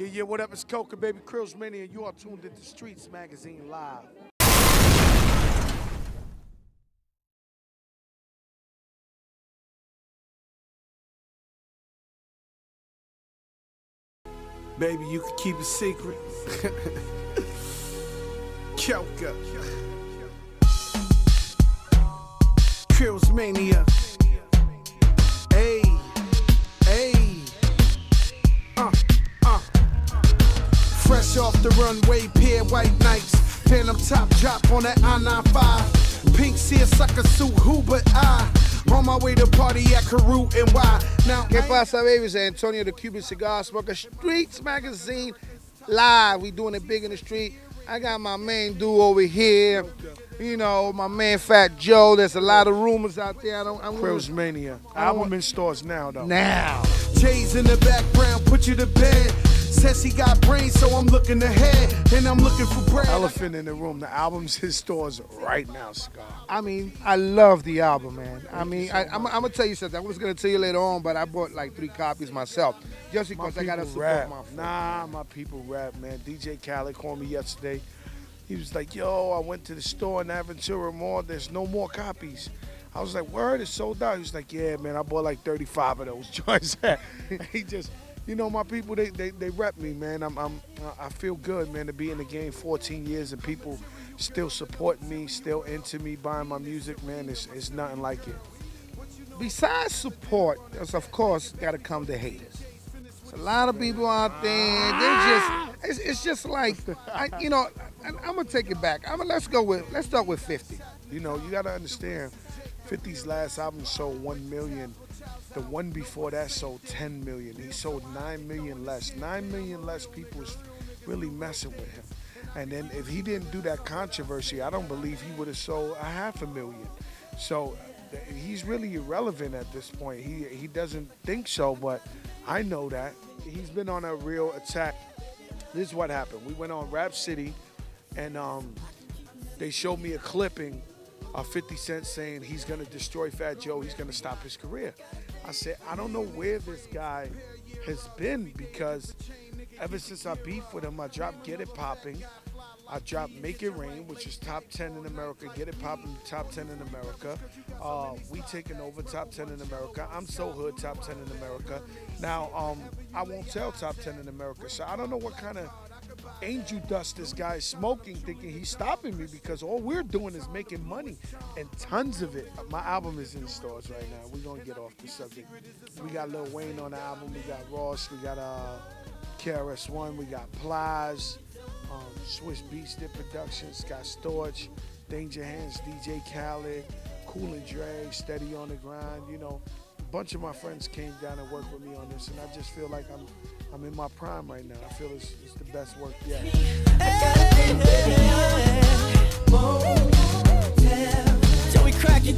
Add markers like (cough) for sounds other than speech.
Yeah, yeah, what up? It's Coca, baby. Krills Mania. You are tuned into Streetz Magazine Live. Baby, you can keep a secret. (laughs) Kelka. Krills Mania. Off the runway, pair white nights. Phantom top drop on that I-95. Pink seersucker suit, who but I? On my way to party at Carew and why? Now, ¿Qué pasa, babies? Antonio the Cuban Cigar Smoker, Streetz Magazine Live. We doing it big in the street. I got my main dude over here. You know, my man Fat Joe. There's a lot of rumors out there. I don't. I'm Krills Mania. I Album in stores now, though. now. Jay's in the background, put you to bed. Says he got brains, so I'm looking ahead. And I'm looking for bread. Elephant in the room. The album's in stores right now, Scar. I mean, I love the album, man. I mean, I, I'm, I'm gonna tell you something. I was gonna tell you later on, but I bought like three copies myself, just My because I gotta support rap. my. friend. Nah, my people rap, man. DJ Khaled called me yesterday. He was like, yo, I went to the store in Aventura Mall. There's no more copies. I was like, word, it's sold out. He was like, yeah, man, I bought like 35 of those (laughs) joints. (laughs) he just, you know, my people, they, they, they rep me, man. I'm, I'm, I feel good, man, to be in the game 14 years and people still supporting me, still into me, buying my music, man. It's, it's nothing like it. Besides support, there's of course gotta come the haters. There's a lot of people out there. They're just. It's, it's just like, I, you know. I, I'm gonna take it back. I'm gonna let's go with let's start with 50. You know, you gotta understand, 50's last album sold 1 million. The one before that sold 10 million. He sold 9 million less. 9 million less people really messing with him. And then if he didn't do that controversy, I don't believe he would have sold a half a million. So he's really irrelevant at this point. He he doesn't think so, but I know that. He's been on a real attack. This is what happened. We went on Rap City and um, they showed me a clipping of 50 Cent saying he's gonna destroy Fat Joe, he's gonna stop his career. I said, I don't know where this guy has been because ever since I beefed with him, I dropped Get It Popping. I dropped Make It Rain, which is top 10 in America. Get It Popping, top 10 in America. Uh, we Taking Over, top 10 in America. I'm So Hood, top 10 in America. Now, um, I won't tell top 10 in America, so I don't know what kind of angel dust this guy smoking, thinking he's stopping me because all we're doing is making money and tons of it. My album is in stores right now. We're gonna get off the subject. We got Lil Wayne on the album. We got Ross. We got uh, KRS-One. We got Plies. Um, Swizz Beatz did production. Scott Storch, Danja Handz, DJ Khaled, Cool and Dre, Steady on the Grind. You know, bunch of my friends came down and worked with me on this, and I just feel like I'm I'm in my prime right now. I feel it's, it's the best work yet. Joey Crack, you